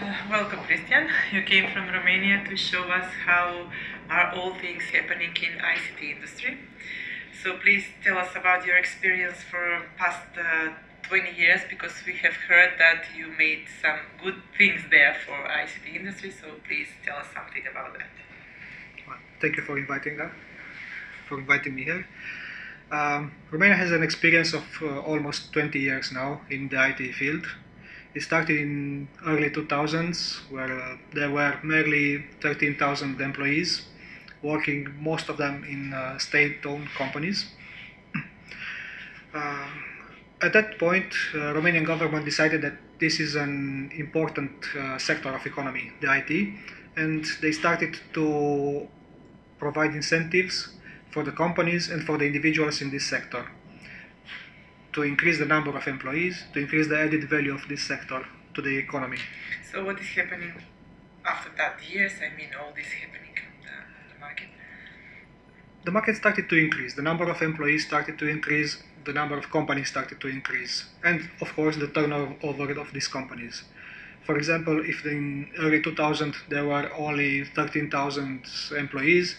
Uh, welcome, Christian. You came from Romania to show us how are all things happening in ICT industry. So please tell us about your experience for past uh, 20 years because we have heard that you made some good things there for ICT industry. So please tell us something about that. Well, thank you for inviting that, for inviting me here. Um, Romania has an experience of uh, almost 20 years now in the IT field. It started in early 2000s, where uh, there were merely 13,000 employees, working most of them in uh, state-owned companies. Uh, at that point, uh, Romanian government decided that this is an important uh, sector of economy, the IT, and they started to provide incentives for the companies and for the individuals in this sector to increase the number of employees, to increase the added value of this sector to the economy. So what is happening after that years? I mean, all this happening on the, the market. The market started to increase. The number of employees started to increase. The number of companies started to increase, and of course the turnover of these companies. For example, if in early 2000 there were only 13,000 employees,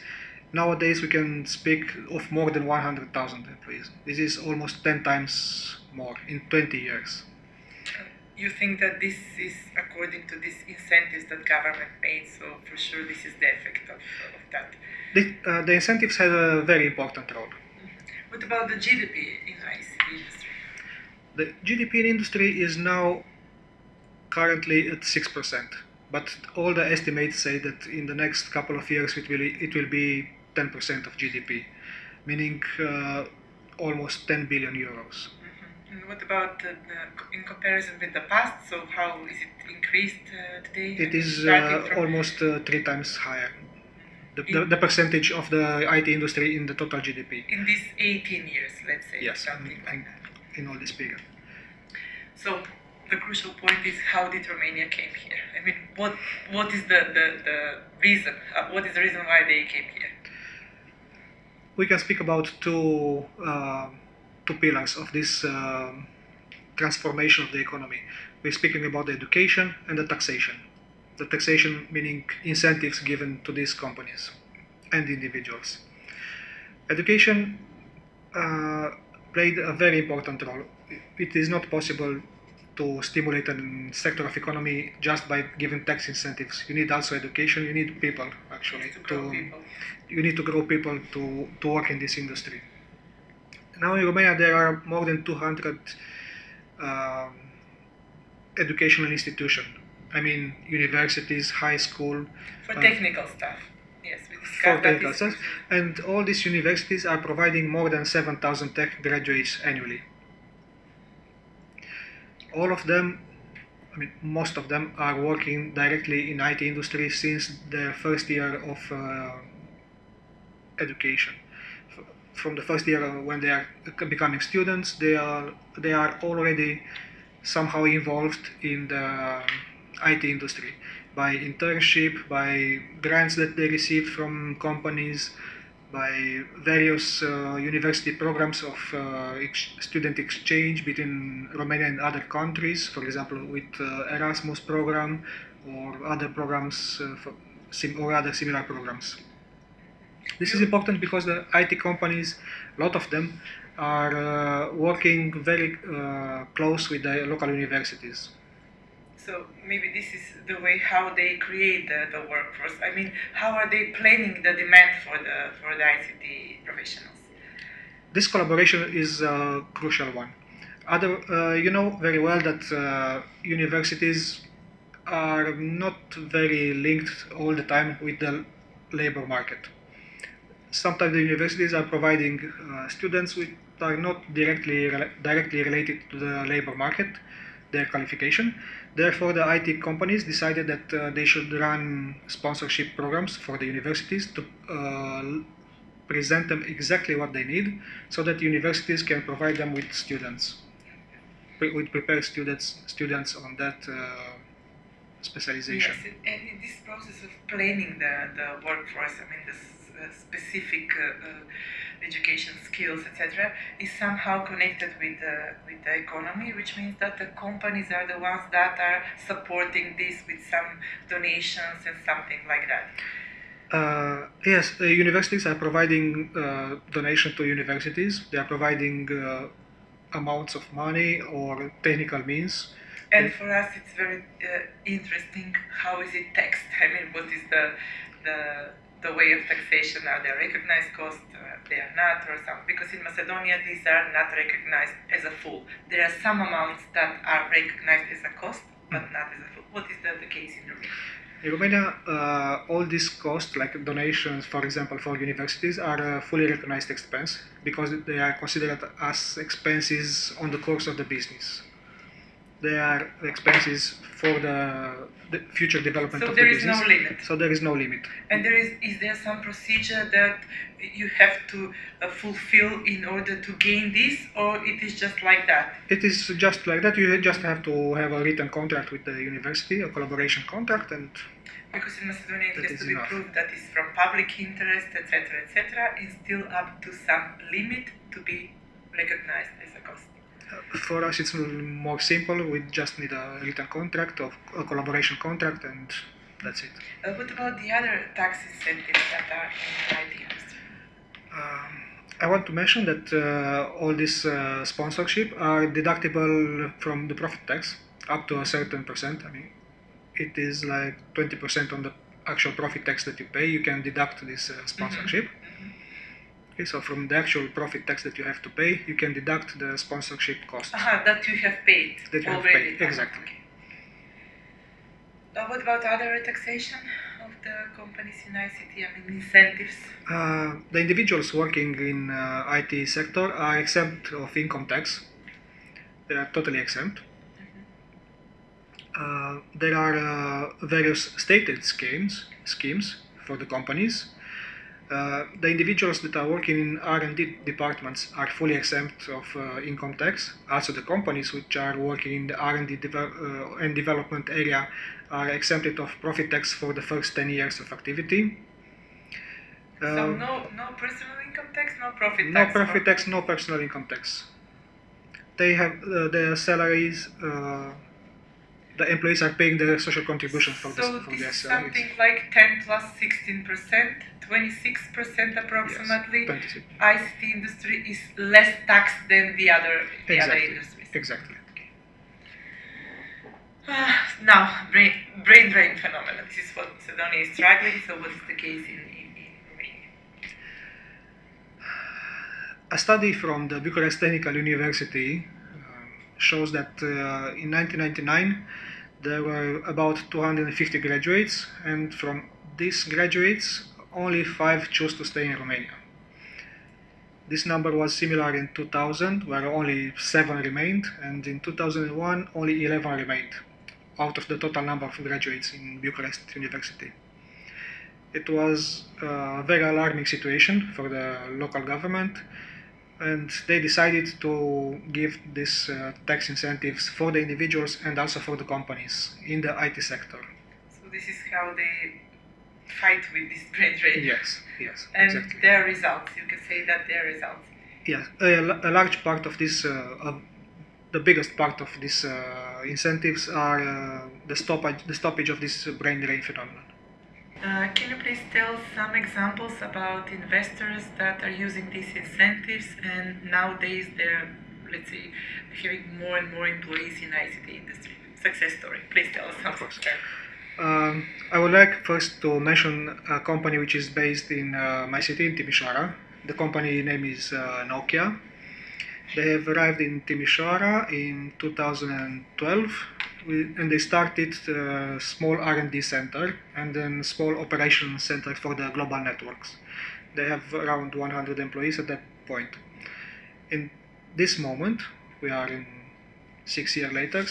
Nowadays, we can speak of more than 100,000 employees. This is almost 10 times more in 20 years. You think that this is according to these incentives that government made, so for sure this is the effect of, of that. The, uh, the incentives have a very important role. Mm-hmm. What about the GDP in ICT industry? The GDP in industry is now currently at 6%, but all the estimates say that in the next couple of years it will, it will be 10% of GDP, meaning uh, almost 10 billion euros. Mm-hmm. And what about uh, in comparison with the past? So how is it increased uh, today? It is uh, almost uh, three times higher. The, the, the, percentage of the IT industry in the total GDP. In these 18 years, let's say. Yes, something in, like in all this period. So the crucial point is how did Romania came here? I mean, what what is the, the, the reason? Uh, what is the reason why they came here? We can speak about two uh, two pillars of this uh, transformation of the economy. We're speaking about the education and the taxation. The taxation meaning incentives given to these companies and individuals. Education uh, played a very important role. It is not possible to stimulate a sector of economy just by giving tax incentives. You need also education. You need people actually to, to you need to grow people to, to work in this industry. Now in Romania there are more than 200 um, educational institutions. I mean universities, high school. For uh, technical stuff. Yes, for technical stuff. And all these universities are providing more than 7,000 tech graduates annually all of them, mean, most of them are working directly in IT industry since their first year of uh, education. From the first year uh, when they are uh, becoming students, they are they are already somehow involved in the um, IT industry by internship, by grants that they receive from companies, by various uh, university programs of uh, ex student exchange between Romania and other countries, for example, with uh, Erasmus program or other programs uh, or other similar programs. This is important because the IT companies, a lot of them, are uh, working very uh, close with the local universities. So maybe this is the way how they create the, the workforce. I mean, how are they planning the demand for the for the ICT professionals? This collaboration is a crucial one. Other, uh, you know very well that uh, universities are not very linked all the time with the labor market. Sometimes the universities are providing uh, students which are not directly directly related to the labor market, their qualification. Therefore, the IT companies decided that uh, they should run sponsorship programs for the universities to uh, present them exactly what they need so that universities can provide them with students, with prepared students, students on that uh, specialization. Yes, and in this process of planning the, the workforce, I mean, the uh, specific uh, uh, education skills, etc., is somehow connected with the with the economy, which means that the companies are the ones that are supporting this with some donations and something like that. Uh, yes, uh, universities are providing uh, donation to universities. They are providing uh, amounts of money or technical means. And for us, it's very uh, interesting. How is it taxed? I mean, what is the the the way of taxation? Are they recognized costs? Uh, they are not, or some? Because in Macedonia, these are not recognized as a full. There are some amounts that are recognized as a cost, but not as a full. What is the, the case in Romania? In Romania, uh, all these costs, like donations, for example, for universities, are a fully recognized expense because they are considered as expenses on the course of the business. They are expenses for the, the future development So of there the is business. no limit. So there is no limit. And there is is there some procedure that you have to uh, fulfill in order to gain this, or it is just like that? It is just like that. You just have to have a written contract with the university, a collaboration contract, and Because in Macedonia it has to be enough. proved that it's from public interest, etc., etc., is still up to some limit to be recognized as a cost. For us it's more simple. We just need a written contract of a collaboration contract, and that's it. Uh, what about the other tax incentives that are in the IT industry? Um, I want to mention that uh, all this uh, sponsorship are deductible from the profit tax up to a certain percent. I mean, it is like 20% on the actual profit tax that you pay. You can deduct this uh, sponsorship. Okay, so from the actual profit tax that you have to pay, you can deduct the sponsorship cost. Aha, that you have paid That you have paid, exactly. Okay. Uh, what about other taxation of the companies in ICT? I mean, incentives. Uh, the individuals working in uh, IT sector are exempt of income tax. They are totally exempt. Uh, there are uh, various stated schemes schemes for the companies. Uh, the individuals that are working in R&D departments are fully exempt of uh, income tax. Also, the companies which are working in the R&D uh, and development area are exempted of profit tax for the first 10 years of activity. so Uh, no, no personal income tax, no profit tax. no profit tax, no personal income tax. They have uh, their salaries. Uh, the employees are paying the social contribution for, So this, for this their is salaries. something like 10 plus 16 percent, 26 percent approximately. Yes, 26. ICT industry is less taxed than the other the other Exactly. industries. Exactly. Ah, now, brain, brain drain phenomenon. This is what Macedonia is struggling. So, what is the case in, in, in Romania? A study from the Bucharest Technical University shows that uh, in 1999 there were about 250 graduates, and from these graduates, only five chose to stay in Romania. This number was similar in 2000, where only seven remained, and in 2001, only 11 remained out of the total number of graduates in Bucharest University. It was a very alarming situation for the local government, and they decided to give these uh, tax incentives for the individuals and also for the companies in the IT sector. So, this is how they fight with this brain drain. Yes, yes, And exactly. their results, you can say that their results. Yes, a, a large part of this, uh, of the biggest part of these uh, incentives are uh, the stoppage, the stoppage of this brain drain phenomenon. Uh, can you please tell some examples about investors that are using these incentives and nowadays they're, let's say, having more and more employees in ICT industry? Success story. Please tell us something. Um, I would like first to mention a company which is based in uh, my city, in Timișoara. The company name is uh, Nokia. They have arrived in Timișoara in 2012, with- and they started a small R&D center and then a small operation center for the global networks. They have around 100 employees at that point. In this moment, we are in six years later,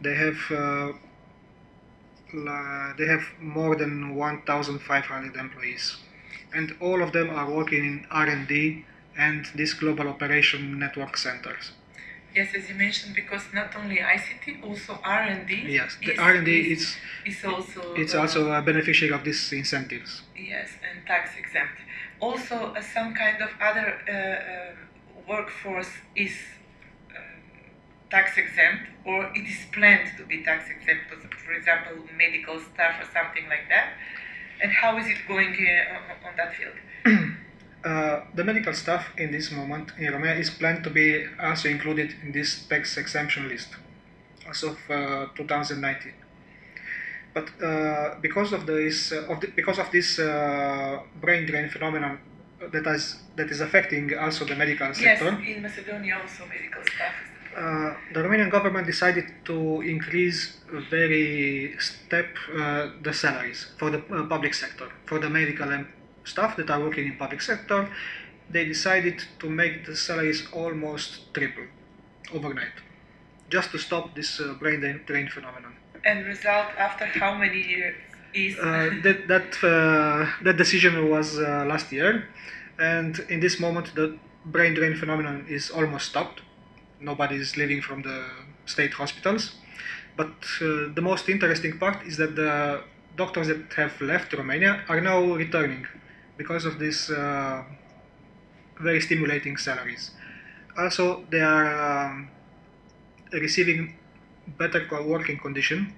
they have uh, they have more than 1,500 employees, and all of them are working in R&D and these global operation network centers. Yes, as you mentioned, because not only ICT, also R&D. Yes, the R&D is, is is also it's uh, also a beneficiary of these incentives. yes and tax exempt. also uh, some kind of other uh, uh, workforce is um, tax exempt or it is planned to be tax exempt, for example, medical staff or something like that? And how is it going uh, on that field? Uh, the medical staff in this moment in Romania is planned to be also included in this tax exemption list as of uh, 2019. But uh, because of this, uh, of the, because of this uh, brain drain phenomenon that is that is affecting also the medical sector, Yes, in Macedonia also medical staff is the uh, the Romanian government decided to increase very step uh, the salaries for the uh, public sector for the medical em- staff that are working in public sector. They decided to make the salaries almost triple overnight, just to stop this uh, brain drain, phenomenon. And result after how many years is Uh, that that uh, that decision was uh, last year, and in this moment the brain drain phenomenon is almost stopped. Nobody is leaving from the state hospitals, but uh, the most interesting part is that the doctors that have left Romania are now returning because of this uh, very stimulating salaries. Also, they are um, receiving better working condition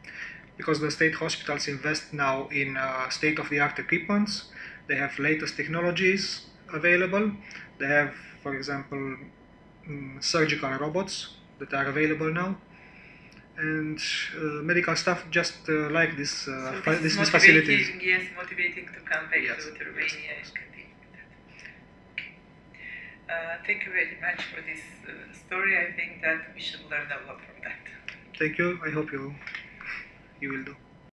because the state hospitals invest now in uh, state-of-the-art equipments. They have latest technologies available. They have, for example, mm, surgical robots that are available now, and uh, medical staff just uh, like this uh, So this this, facilities. motivating, yes, motivating to come back Yes, to, Romania yes. and continue that. Uh, thank you very much for this uh, story. I think that we should learn a lot from that. Thank you. I hope you you will do.